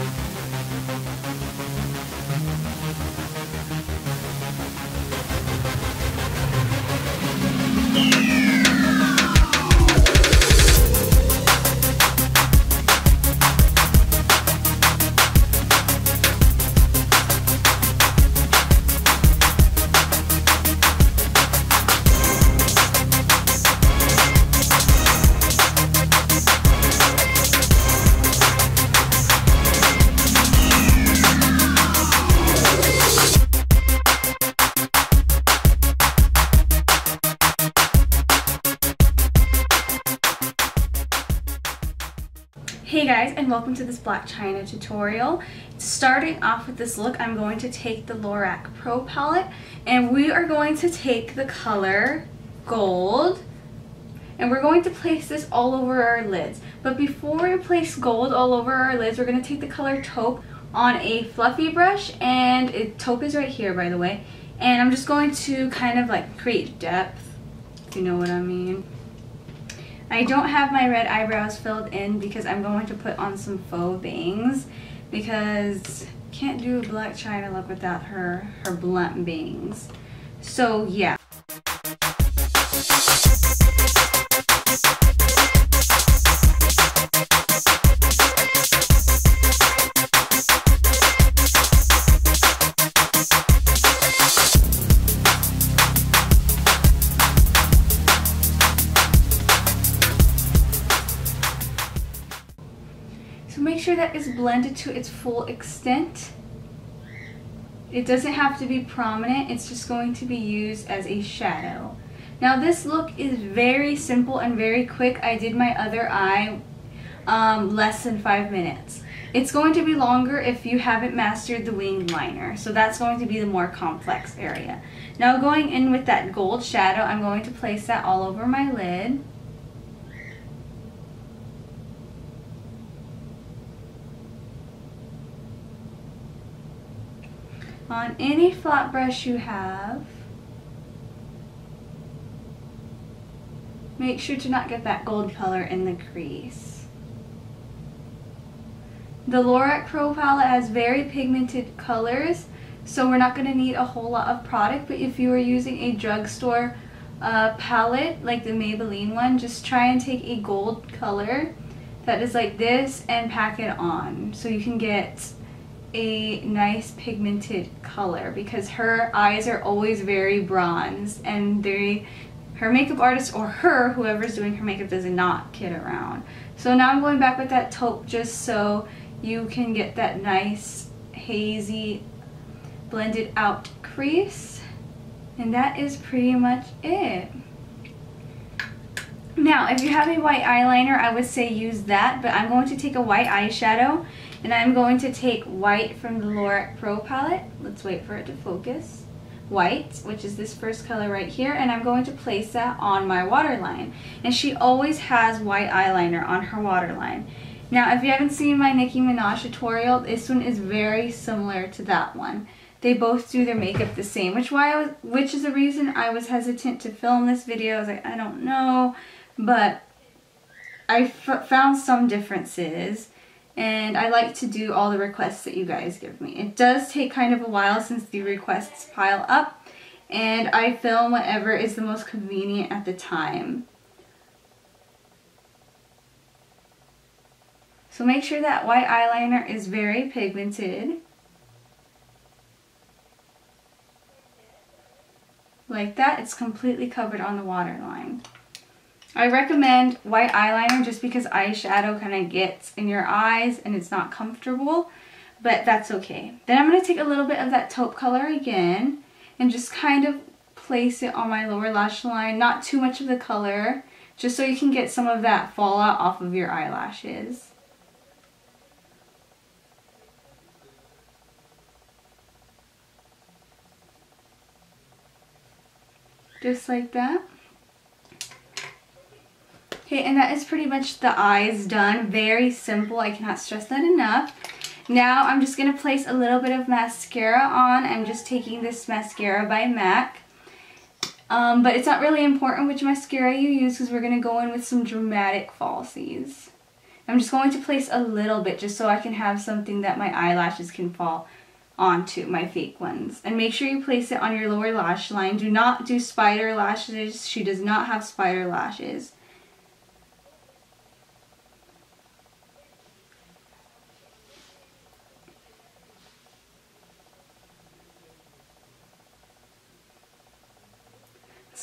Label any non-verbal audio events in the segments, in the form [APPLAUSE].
Hey guys and welcome to this Blac Chyna tutorial. Starting off with this look, I'm going to take the Lorac Pro palette and we are going to take the color gold and we're going to place this all over our lids. But before we place gold all over our lids, we're going to take the color taupe on a fluffy brush and it, taupe is right here by the way. And I'm just going to kind of like create depth, if you know what I mean. I don't have my red eyebrows filled in because I'm going to put on some faux bangs because can't do a Blac Chyna look without her, her blunt bangs. So yeah. Blended to its full extent. It doesn't have to be prominent, it's just going to be used as a shadow. Now this look is very simple and very quick. I did my other eye um, less than five minutes. It's going to be longer if you haven't mastered the winged liner. So that's going to be the more complex area. Now going in with that gold shadow, I'm going to place that all over my lid. On any flat brush you have. Make sure to not get that gold color in the crease. The Lorac Pro palette has very pigmented colors, so we're not going to need a whole lot of product, but if you are using a drugstore uh, palette, like the Maybelline one, just try and take a gold color that is like this and pack it on so you can get a nice pigmented color because her eyes are always very bronze and they her makeup artist or her whoever's doing her makeup does not kid around. So now I'm going back with that taupe just so you can get that nice hazy blended out crease. And that is pretty much it now if you have a white eyeliner I would say use that but I'm going to take a white eyeshadow and I'm going to take white from the Lorac Pro palette. Let's wait for it to focus. White, which is this first color right here, and I'm going to place that on my waterline. And she always has white eyeliner on her waterline. Now, if you haven't seen my Nicki Minaj tutorial, this one is very similar to that one. They both do their makeup the same, which why was, which is the reason I was hesitant to film this video. I was like, I don't know, but I found some differences and I like to do all the requests that you guys give me. It does take kind of a while since the requests pile up and I film whatever is the most convenient at the time. So make sure that white eyeliner is very pigmented. Like that, it's completely covered on the waterline. I recommend white eyeliner just because eyeshadow kind of gets in your eyes and it's not comfortable, but that's okay. Then I'm going to take a little bit of that taupe color again and just kind of place it on my lower lash line. Not too much of the color, just so you can get some of that fallout off of your eyelashes. Just like that. Okay, and that is pretty much the eyes done. Very simple. I cannot stress that enough. Now I'm just going to place a little bit of mascara on. I'm just taking this mascara by MAC. Um, but it's not really important which mascara you use because we're going to go in with some dramatic falsies. I'm just going to place a little bit just so I can have something that my eyelashes can fall onto, my fake ones. And make sure you place it on your lower lash line. Do not do spider lashes. She does not have spider lashes.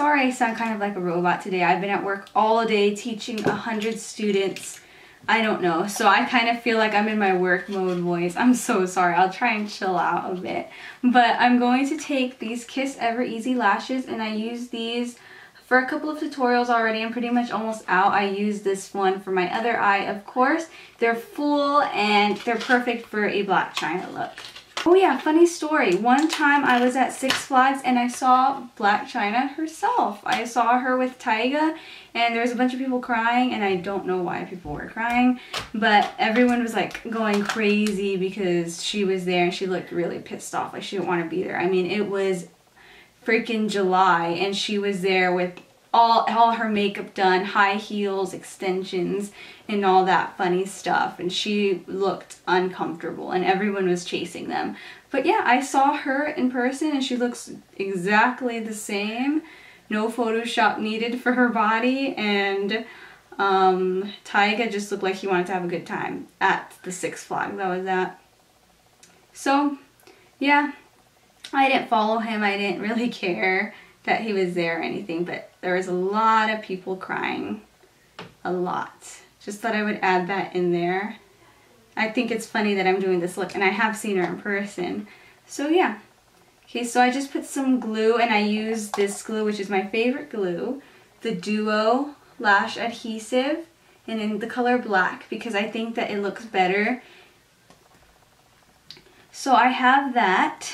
Sorry I sound kind of like a robot today. I've been at work all day teaching a hundred students. I don't know. So I kind of feel like I'm in my work mode voice. I'm so sorry. I'll try and chill out a bit. But I'm going to take these Kiss Ever Easy lashes and I use these for a couple of tutorials already. I'm pretty much almost out. I use this one for my other eye, of course. They're full and they're perfect for a Blac Chyna look. Oh yeah, funny story. One time I was at Six Flags and I saw Blac Chyna herself. I saw her with Tyga and there was a bunch of people crying and I don't know why people were crying, but everyone was like going crazy because she was there and she looked really pissed off like she didn't want to be there. I mean, it was freaking July and she was there with all all her makeup done, high heels, extensions, and all that funny stuff. And she looked uncomfortable and everyone was chasing them. But yeah, I saw her in person and she looks exactly the same. No Photoshop needed for her body and um, Tyga just looked like he wanted to have a good time at the Six Flags that was at. So, yeah, I didn't follow him. I didn't really [LAUGHS] care that he was there or anything, but there was a lot of people crying. A lot. Just thought I would add that in there. I think it's funny that I'm doing this look, and I have seen her in person. So yeah. Okay, so I just put some glue, and I use this glue, which is my favorite glue, the Duo Lash Adhesive, and in the color black, because I think that it looks better. So I have that.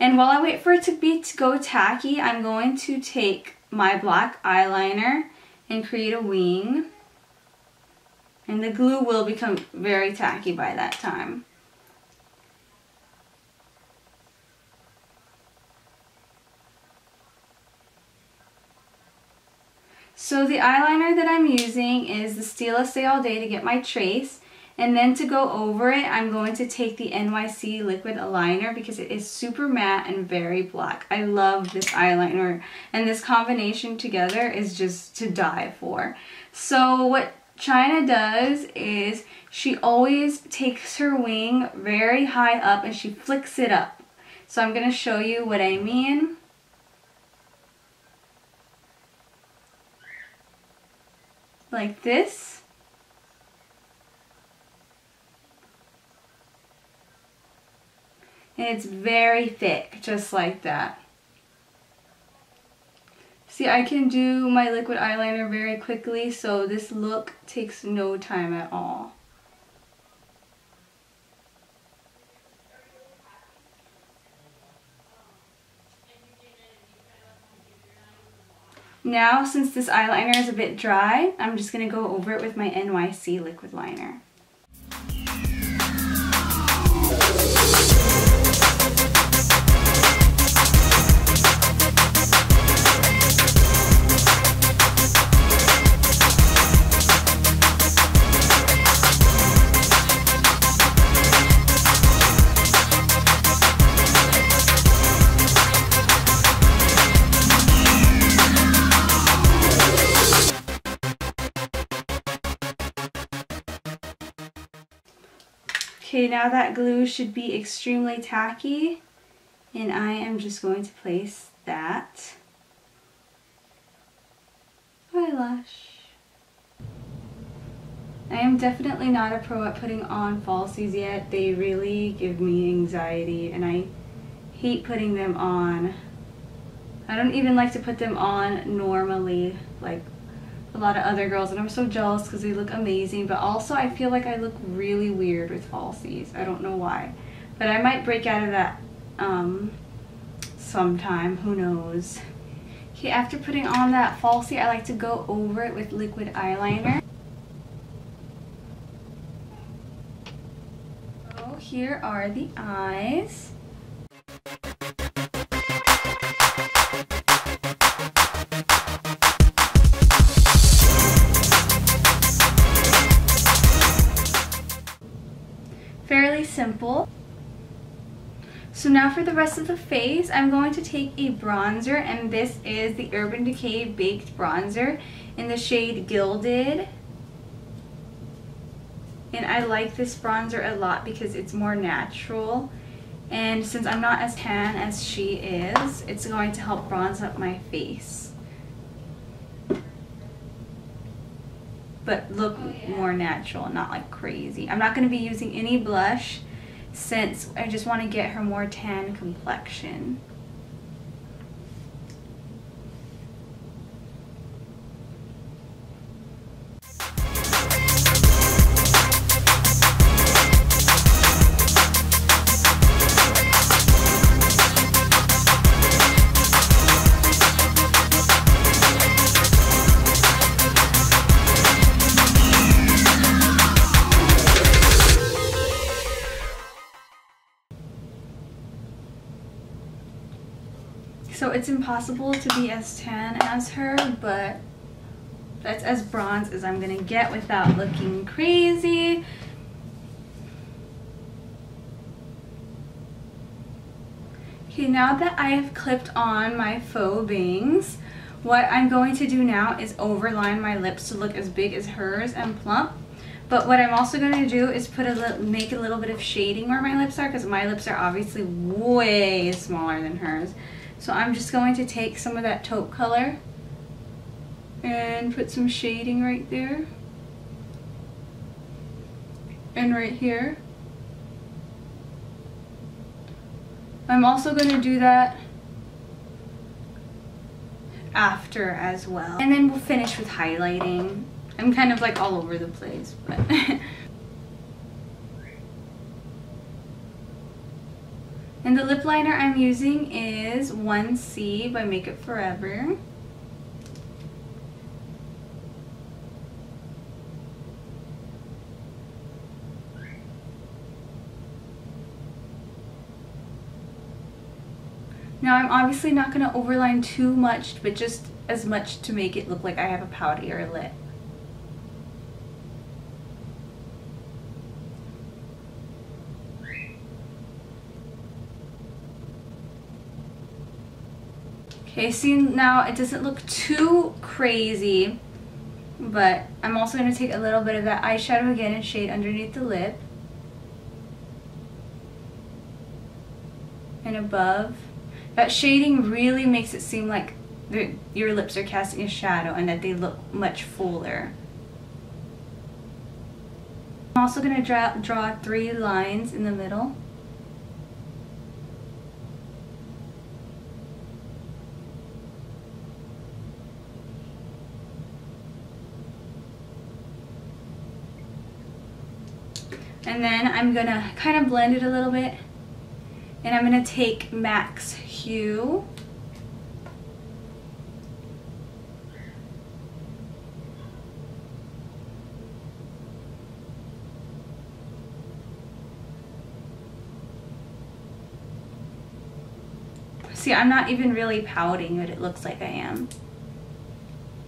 And while I wait for it to be to go tacky, I'm going to take my black eyeliner and create a wing. And the glue will become very tacky by that time. So the eyeliner that I'm using is the Stila Stay All Day to get my trace. And then to go over it, I'm going to take the NYC Liquid Aligner because it is super matte and very black. I love this eyeliner and this combination together is just to die for. So what Chyna does is she always takes her wing very high up and she flicks it up. So I'm going to show you what I mean. Like this. And it's very thick, just like that. See, I can do my liquid eyeliner very quickly, so this look takes no time at all. Now, since this eyeliner is a bit dry, I'm just going to go over it with my NYC liquid liner. Okay, now that glue should be extremely tacky. And I am just going to place that eyelash. I am definitely not a pro at putting on falsies yet. They really give me anxiety and I hate putting them on. I don't even like to put them on normally, like a lot of other girls and I'm so jealous because they look amazing but also I feel like I look really weird with falsies. I don't know why. But I might break out of that um, sometime. Who knows? Okay after putting on that falsie I like to go over it with liquid eyeliner. So here are the eyes simple. So now for the rest of the face, I'm going to take a bronzer and this is the Urban Decay Baked Bronzer in the shade Gilded. And I like this bronzer a lot because it's more natural. And since I'm not as tan as she is, it's going to help bronze up my face. But look oh, more natural, not like crazy. I'm not going to be using any blush since I just want to get her more tan complexion. Impossible to be as tan as her, but that's as bronze as I'm gonna get without looking crazy. Okay, now that I have clipped on my faux bangs, what I'm going to do now is overline my lips to look as big as hers and plump. But what I'm also going to do is put a make a little bit of shading where my lips are because my lips are obviously way smaller than hers. So I'm just going to take some of that taupe color and put some shading right there and right here. I'm also going to do that after as well. And then we'll finish with highlighting. I'm kind of like all over the place, but [LAUGHS] And the lip liner I'm using is 1C by Makeup Forever. Now I'm obviously not going to overline too much, but just as much to make it look like I have a poutier lip. Okay, see now it doesn't look too crazy, but I'm also going to take a little bit of that eyeshadow again and shade underneath the lip. And above. That shading really makes it seem like your lips are casting a shadow and that they look much fuller. I'm also going to draw, draw three lines in the middle. And then I'm gonna kind of blend it a little bit. And I'm gonna take MAC's Hue. See, I'm not even really pouting, but it looks like I am.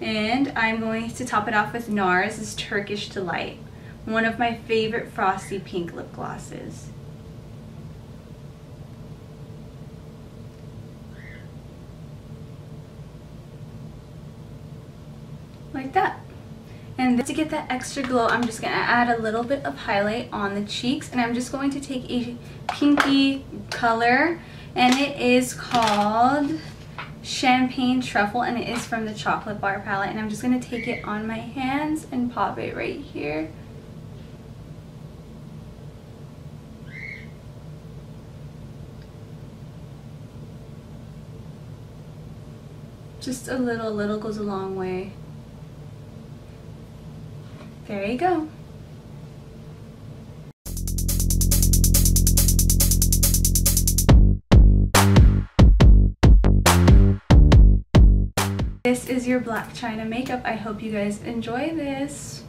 And I'm going to top it off with NARS' Turkish Delight one of my favorite frosty pink lip glosses. Like that. And to get that extra glow, I'm just going to add a little bit of highlight on the cheeks. And I'm just going to take a pinky color. And it is called Champagne Truffle. And it is from the Chocolate Bar palette. And I'm just going to take it on my hands and pop it right here. Just a little, a little goes a long way. There you go. This is your Blac Chyna makeup. I hope you guys enjoy this.